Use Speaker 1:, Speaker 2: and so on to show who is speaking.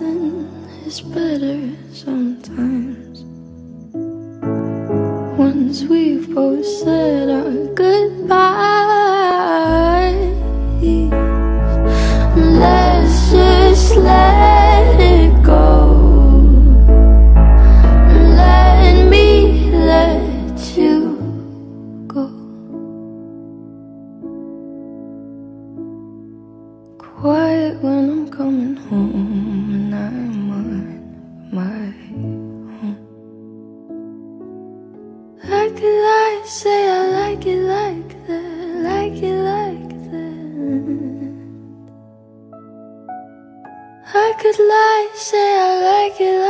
Speaker 1: nothing is better sometimes. Once we've both said our goodbyes, let's just let it go. Let me let you go. Quiet when I'm coming I could lie, say I like it like that, like it like that. I could lie, say I like it like